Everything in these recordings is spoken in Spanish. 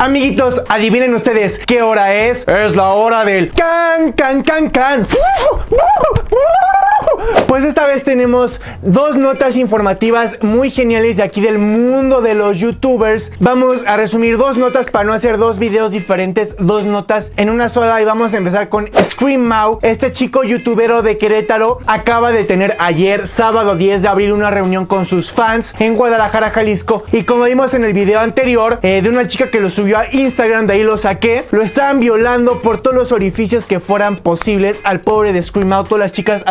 Amiguitos, adivinen ustedes qué hora es. Es la hora del can, can, can, can. Pues esta vez tenemos dos notas informativas muy geniales de aquí del mundo de los youtubers. Vamos a resumir dos notas para no hacer dos videos diferentes, dos notas en una sola y vamos a empezar con Scream Mau. Este chico youtubero de Querétaro acaba de tener ayer, sábado 10 de abril, una reunión con sus fans en Guadalajara, Jalisco. Y como vimos en el video anterior, eh, de una chica que lo subió a Instagram, de ahí lo saqué, lo estaban violando por todos los orificios que fueran posibles al pobre de Scream todas las chicas.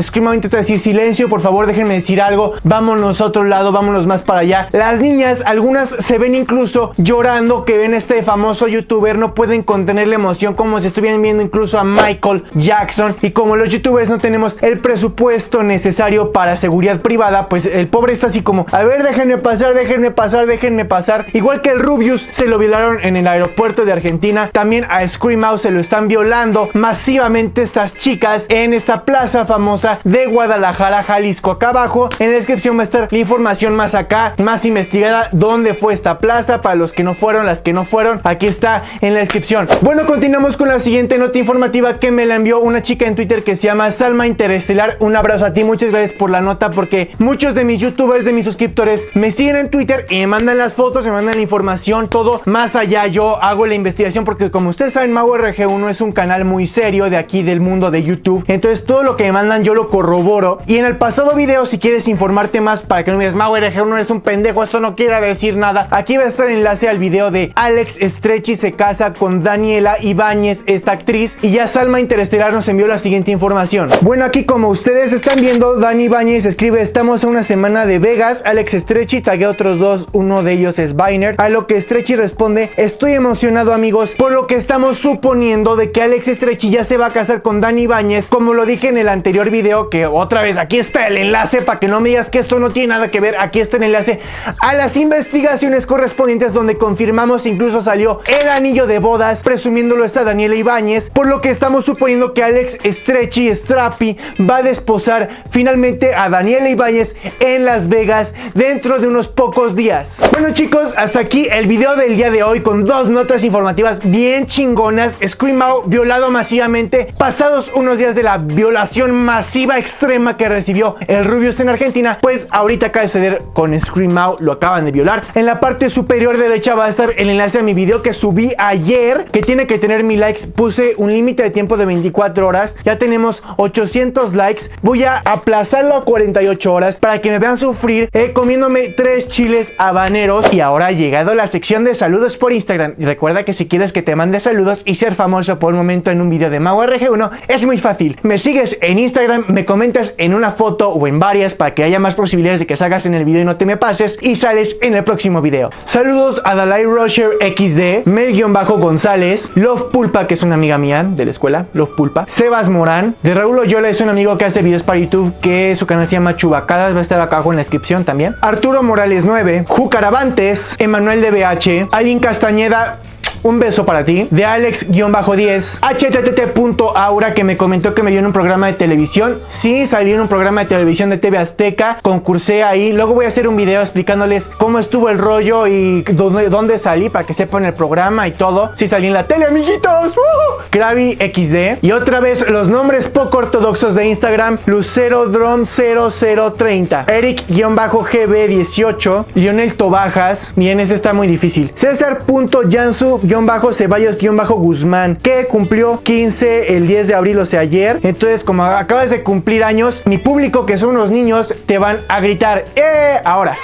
Scream intenta decir silencio, por favor déjenme decir algo, vámonos a otro lado, vámonos más para allá. Las niñas, algunas se ven incluso llorando que ven este famoso youtuber, no pueden contener la emoción como si estuvieran viendo incluso a Michael Jackson. Y como los youtubers no tenemos el presupuesto necesario para seguridad privada, pues el pobre está así como, a ver, déjenme pasar, déjenme pasar, déjenme pasar. Igual que el Rubius se lo violaron en el aeropuerto de Argentina, también a Scream Out se lo están violando masivamente estas chicas en esta plaza famosa de Guadalajara, Jalisco. Acá abajo en la descripción va a estar la información más acá, más investigada, dónde fue esta plaza, para los que no fueron, las que no fueron, aquí está en la descripción. Bueno, continuamos con la siguiente nota informativa que me la envió una chica en Twitter que se llama Salma Interestelar. Un abrazo a ti, muchas gracias por la nota porque muchos de mis youtubers, de mis suscriptores, me siguen en Twitter y me mandan las fotos, me mandan la información, todo más allá. Yo hago la investigación porque como ustedes saben, Mago RG1 es un canal muy serio de aquí del mundo de YouTube. Entonces todo lo que mandan yo lo corroboro. Y en el pasado video, si quieres informarte más para que no me digas, Mau RG1 eres un pendejo, esto no quiere decir nada. Aquí va a estar el enlace al video de Alex Stretchy se casa con Daniela Ibáñez, esta actriz. Y ya Salma Interestelar nos envió la siguiente información. Bueno, aquí como ustedes están viendo, Dani Ibáñez escribe, estamos a una semana de Vegas. Alex Stretchy taguea otros dos, uno de ellos es Biner. A lo que Stretchy responde, estoy emocionado amigos, por lo que estamos suponiendo de que Alex Stretchy ya se va a casar con Dani Ibáñez, como lo dije en el anterior video, que otra vez aquí está el enlace para que no me digas que esto no tiene nada que ver, aquí está el enlace a las investigaciones correspondientes donde confirmamos incluso salió el anillo de bodas, presumiéndolo está Daniela Ibáñez, por lo que estamos suponiendo que Alex Stretchy Strappy va a desposar finalmente a Daniela Ibáñez en Las Vegas dentro de unos pocos días. Bueno chicos, hasta aquí el video del día de hoy con dos notas informativas bien chingonas. Scream Out violado masivamente pasados unos días de la violación masiva extrema que recibió el Rubius en Argentina, pues ahorita acaba de suceder con Scream Out, lo acaban de violar. En la parte superior derecha va a estar el enlace a mi video que subí ayer, que tiene que tener mi likes. Puse un límite de tiempo de 24 horas, ya tenemos 800 likes. Voy a aplazarlo a 48 horas para que me vean sufrir eh, comiéndome tres chiles habaneros. Y ahora ha llegado la sección de saludos por Instagram. Y recuerda que si quieres que te mande saludos y ser famoso por un momento en un video de Mago RG1, es muy fácil. Me sigues en Instagram, me comentas en una foto o en varias para que haya más posibilidades de que salgas en el video y no te me pases y sales en el próximo video. Saludos a Dalai Roger XD, Mel-González, Love Pulpa, que es una amiga mía de la escuela, Love Pulpa, Sebas Morán, de Raúl Oyola es un amigo que hace videos para YouTube, que su canal se llama Chubacadas, va a estar acá abajo en la descripción también. Arturo Morales 9, Jucaravantes, Emanuel DBH, Alin Castañeda, un beso para ti. De Alex-10, http.aura que me comentó que me vio en un programa de televisión. Sí, salí en un programa de televisión de TV Azteca. Concursé ahí. Luego voy a hacer un video explicándoles cómo estuvo el rollo y dónde, dónde salí para que sepan el programa y todo. Sí, salí en la tele, amiguitos. ¡Uh! Krabi XD. Y otra vez los nombres poco ortodoxos de Instagram. Lucero Drum 0030. Eric-GB18. Lionel Tobajas. Bien, ese está muy difícil. César.jansu bajo Ceballos bajo Guzmán, que cumplió 15 el 10 de abril, o sea, ayer. Entonces, como acabas de cumplir años, mi público, que son unos niños, te van a gritar, ¡eh! Ahora.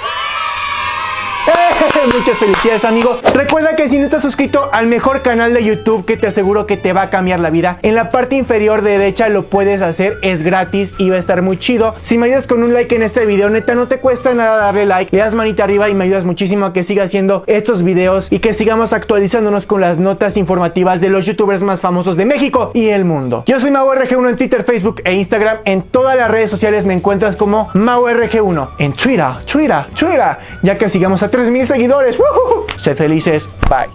Muchas felicidades, amigo. Recuerda que si no estás suscrito al mejor canal de YouTube que te aseguro que te va a cambiar la vida, en la parte inferior derecha lo puedes hacer, es gratis y va a estar muy chido. Si me ayudas con un like en este video, neta, no te cuesta nada darle like, le das manita arriba y me ayudas muchísimo a que siga haciendo estos videos y que sigamos actualizándonos con las notas informativas de los youtubers más famosos de México y el mundo. Yo soy MauRG1 en Twitter, Facebook e Instagram. En todas las redes sociales me encuentras como MauRG1. En Twitter, Twitter, Twitter. Ya que sigamos a 3000 seguidores. Sé felices. Bye.